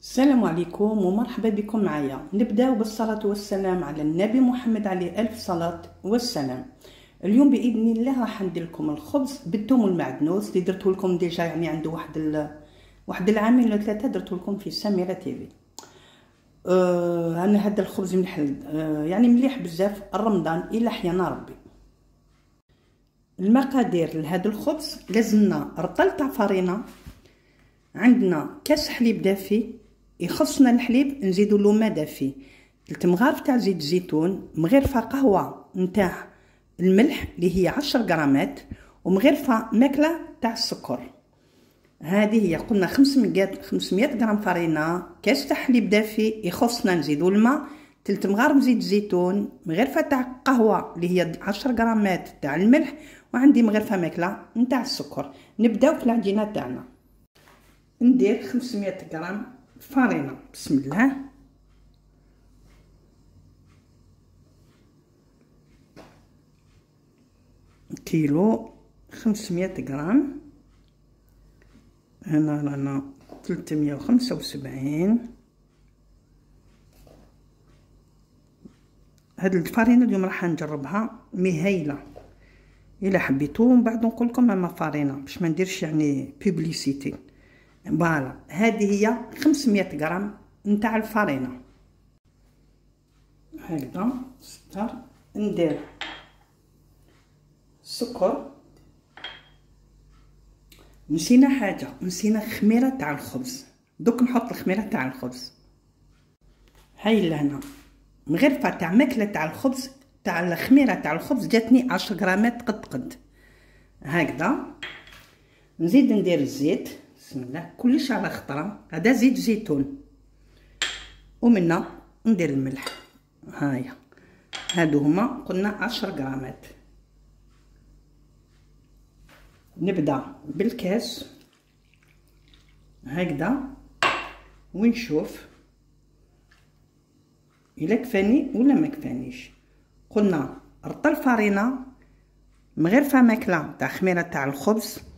السلام عليكم ومرحبا بكم معايا. نبداو بالصلاة والسلام على النبي محمد عليه ألف صلاة والسلام. اليوم بإذن الله راح ندير لكم الخبز بالثوم والمعدنوس اللي درته لكم déjà يعني عنده واحد ال... واحد العامين ولا ثلاثة درته لكم في سميرة TV آه أنا هذا الخبز منحل آه يعني مليح بزاف. رمضان إلا حيانا ربي. المقادير لهذا الخبز لازمنا رطل تاع فرينه عندنا كاس حليب دافي يخصنا الحليب نزيدو له دافي ثلاث مغارف تاع زيت الزيتون مغرفه قهوه نتاع الملح اللي هي عشر غرامات ومغرفه ماكله تاع السكر. هذه هي قلنا 500 500 غرام فرينه كاس تاع حليب دافي يخصنا نزيدو الماء. ثلاث مغارف زيت الزيتون مغرفه تاع قهوه اللي هي 10 غرامات تاع الملح وعندي مغرفه ماكله نتاع السكر. نبداو في العجينه تاعنا. ندير 500 غرام فرينة بسم الله كيلو خمسمية غرام هنا رانا تلتمية وخمسة وسبعين. هاد الفرينة اليوم راح نجربها مهيلة. إلا حبيتو من بعد نقول لكم ماما فرينة باش ما نديرش يعني publicité voilà. هذه هي 500 غرام نتاع الفرينة. هكذا سكر ندير السكر نسينا حاجة نسينا الخميرة تاع الخبز. دوك نحط الخميرة تاع الخبز. هاي لهنا مغرفه تاع ماكلة تاع الخبز تاع الخميرة تاع الخبز جاتني عشر غرامات قد قد. هكذا. نزيد ندير الزيت. بسم الله. كلش على خطرة. هذا زيت زيتون. ومنا ندير الملح. هايا. هادو هما قلنا عشر غرامات. نبدأ بالكاس. هكذا. ونشوف. إلا كفاني ولا ما كفانيش. قلنا رطل فرينه مغرفه ماكلة. تاع خميرة تاع الخبز.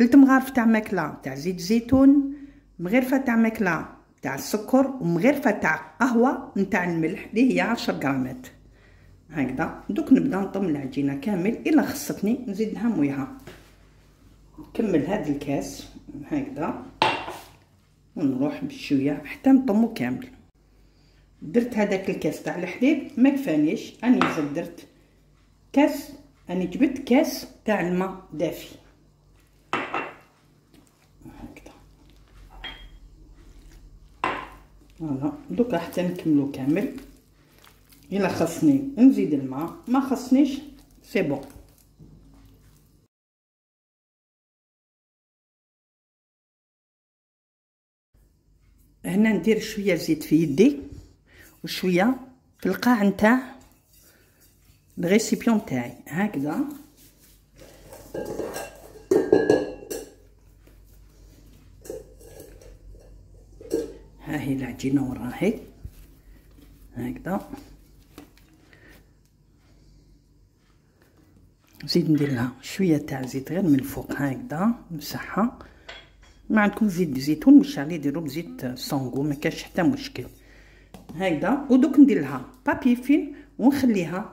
ثلاث مغارف تاع ماكلة تاع زيت زيتون مغرفة تاع ماكلة تاع السكر ومغرفة تاع قهوة نتاع الملح اللي هي عشر غرامات. هكذا. دوك نبدأ نطم العجينة كامل إلا خصتني نزيد لها مويها. نكمل هذا الكاس هكذا. ونروح بشوية حتى نطمو كامل. درت هذاك الكاس تاع الحليب ما كفانيش. أني درت كاس أني جبت كاس تاع الماء دافي. فوالا دوكا حتى نكملو كامل. إلا خصني نزيد الماء. ما خصنيش سي بون. هنا ندير شوية زيت في يدي وشوية في القاع نتاع الريسيبيون تاعي هكذا. ها هي العجينه وراهي هكذا. نزيد ندير لها شوية تاع زيت غير من الفوق هكذا نمسحها ما عندكم زيت زيتون مش عليه ديروا بزيت سونغو ما كاش حتى مشكل. هكذا. ودوك ندير لها بابي فين ونخليها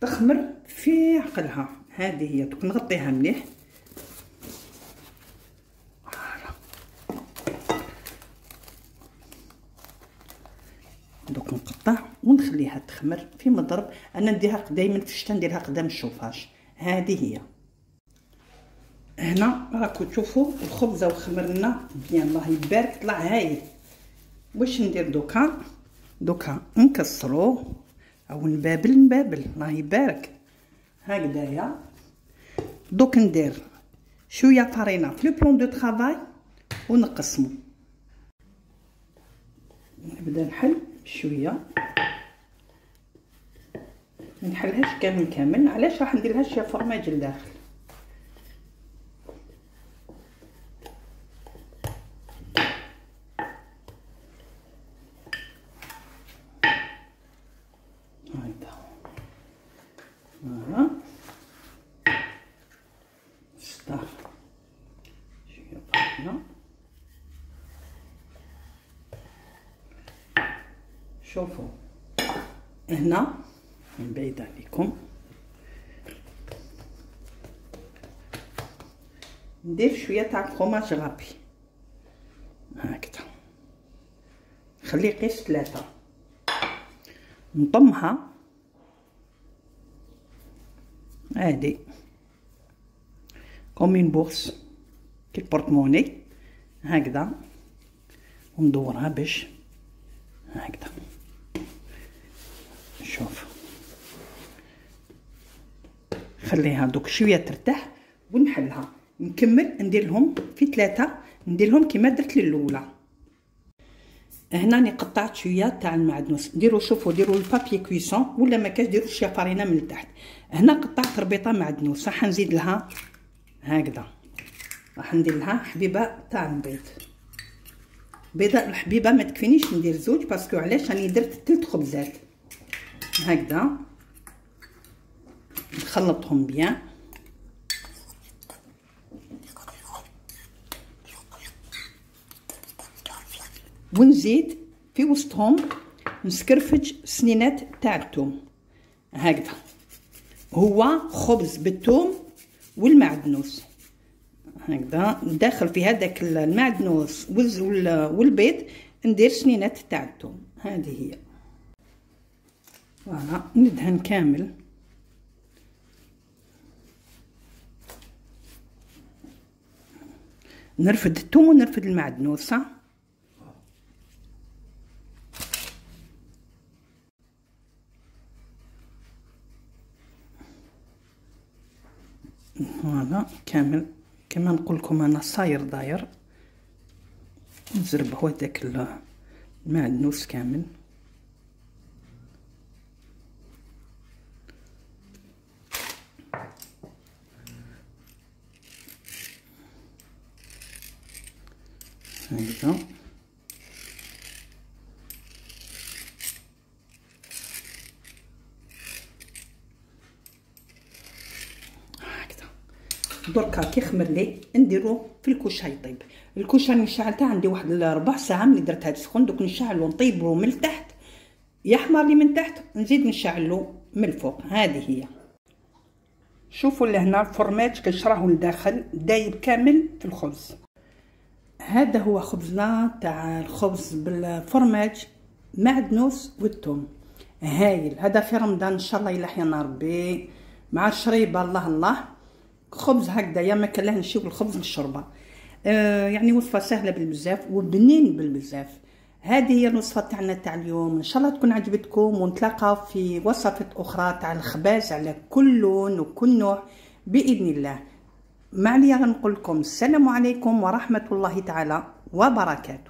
تخمر في عقلها. هذه هي دوك نغطيها مليح دوك نقطع ونخليها تخمر في مضرب أنا نديرها دائما في الشتا نديرها قدام الشوفاج. هذه هي. هنا راكو تشوفوا الخبزة وخمر لنا bien الله يبارك طلع هايل واش ندير دوكا؟ دوكا نكسرو أو نبابل نبابل. الله يبارك. هكذايا دوك ندير شوية فرينه في le plan de travail ونقسمو. نبدأ نحل شوية. ما نحلهاش كامل كامل. علاش راح ندير لها شوية فرماج لداخل هكذا شوية شوفوا هنا. من بعيد عليكم. ندير شوية تاع الفرماج غابي. هكذا. خليه قيس ثلاثة. نطمها. هادي. comme une bourse كي ال porte-monnaie هكذا. وندورها باش. هكذا. خليها دوك شوية ترتاح ونحلها. نكمل ندير لهم في ثلاثة ندير لهم كيما درت الاولى هنا راني قطعت شوية تاع المعدنوس. ديروا شوفوا ديروا ال papier cuisson ولا ما كاش ديروا شوية فرينه من التحت هنا قطعت ربيطة معدنوس. راح نزيد لها هكذا. راح ندير لها حبيبة تاع البيض. بيضة الحبيبة ما تكفينيش ندير زوج parce que علاش؟ راني درت ثلاث خبزات. هكذا. نخلطهم bien. ونزيد في وسطهم نسكرفج سنينات تاع الثوم هكذا. هو خبز بالثوم والمعدنوس. هكذا. ندخل في هذاك المعدنوس والبيض ندير سنينات تاع الثوم هذه هي. فوالا. ندهن كامل. نرفد الثوم ونرفد المعدنوس فوالا كامل. كما نقول لكم أنا صاير داير. نزرب هذاك المعدنوس كامل. هكذا. دركا كي خمر لي نديرو في الكوشة يطيب الكوشة راني شعلتها عندي واحد ربع ساعة ملي درتها تسخن دوك نشعلو نطيبو من التحت يحمر لي من تحت نزيد نشعلو من الفوق هذه هي. شوفوا لهنا الفرماج كيش راهو لداخل دايب كامل في الخبز. هذا هو خبزنا تاع الخبز بالفرماج معدنوس والثوم هايل هذا في رمضان إن شاء الله يلحينا ربي. مع الشريبة الله الله. خبز هكذايا ما كان نشيو الخبز للشوربه آه يعني وصفة سهلة بالبزاف وبنين بالبزاف. هذه هي الوصفة تاعنا تاع اليوم. إن شاء الله تكون عجبتكم ونتلاقاو في وصفات أخرى تاع الخباز على كل لون وكل نوع بإذن الله. ما عليا غنقول لكم السلام عليكم ورحمة الله تعالى وبركاته.